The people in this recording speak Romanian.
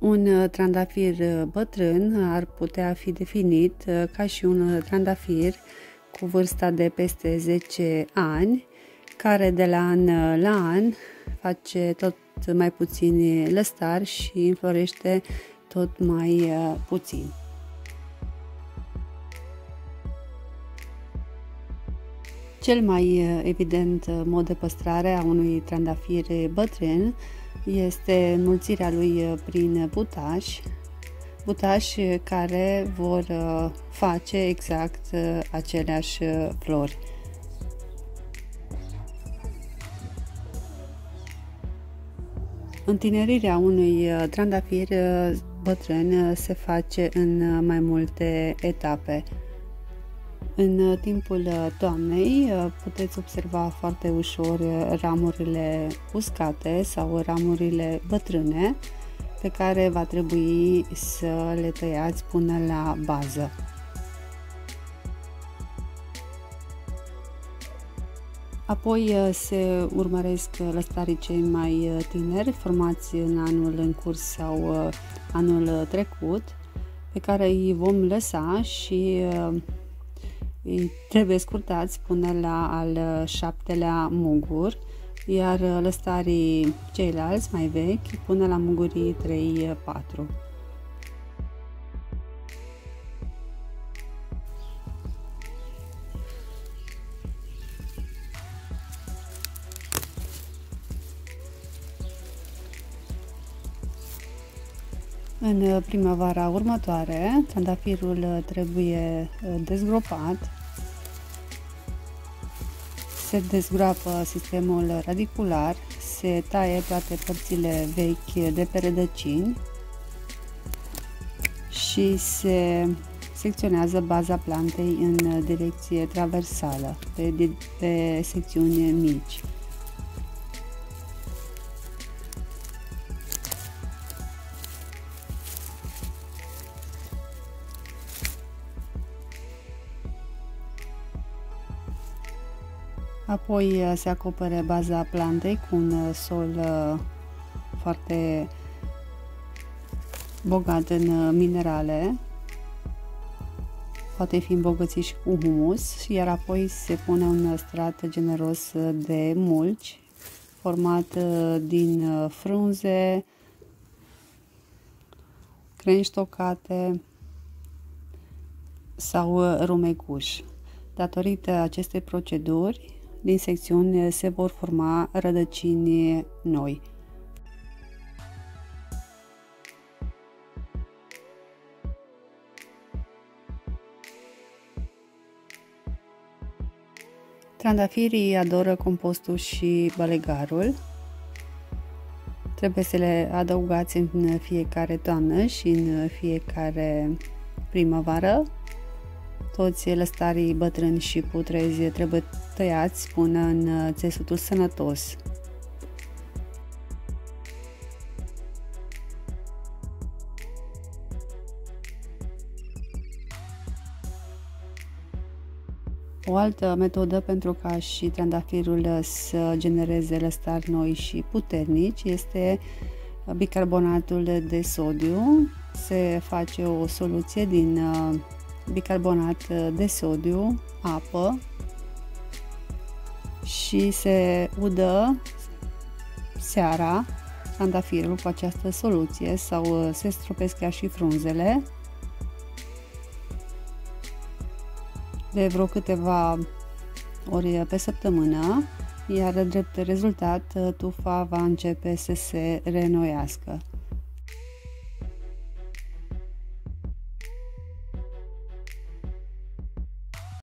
Un uh, trandafir uh, bătrân ar putea fi definit uh, ca și un trandafir cu vârsta de peste 10 ani, care de la an la an face tot mai puțini lăstari și înflorește tot mai puțin. Cel mai evident mod de păstrare a unui trandafir bătrân este înmulțirea lui uh, prin butași, butași care vor uh, face exact uh, aceleași flori. Întinerirea unui trandafir bătrân se face în mai multe etape. În uh, timpul uh, toamnei uh, puteți observa foarte ușor ramurile uscate sau ramurile bătrâne pe care va trebui să le tăiați până la bază. Apoi se urmăresc lăstarii cei mai tineri, formați în anul în curs sau anul trecut, pe care îi vom lăsa și îi trebuie scurtați până la al șaptelea mugur, iar lăstarii ceilalți mai vechi până la mugurii 3-4. În primăvara următoare, trandafirul trebuie dezgropat se dezgroapă sistemul radicular, se taie toate părțile vechi de pe rădăcini și se secționează baza plantei în direcție traversală, pe, pe secțiuni mici. Apoi uh, se acopere baza plantei cu un uh, sol uh, foarte bogat în minerale, poate fi îmbogățit și cu humus, iar apoi se pune un strat generos de mulci, format din frunze, crengi tocate sau rumeguși. Datorită acestei proceduri, din secțiuni se vor forma rădăcini noi. Trandafirii adoră compostul și balegarul. Trebuie să le adăugați în fiecare toamnă și în fiecare primăvară toți lăstarii bătrâni și putrezi trebuie tăiați până în uh, țesutul sănătos. O altă metodă pentru ca și trandafirul să genereze lăstari noi și puternici este bicarbonatul de sodiu. Se face o soluție din uh, bicarbonat de sodiu, apă și se udă seara trandafirul cu această soluție sau se stropesc chiar și frunzele de vreo câteva ori pe săptămână, iar drept rezultat tufa va începe să se renoiască.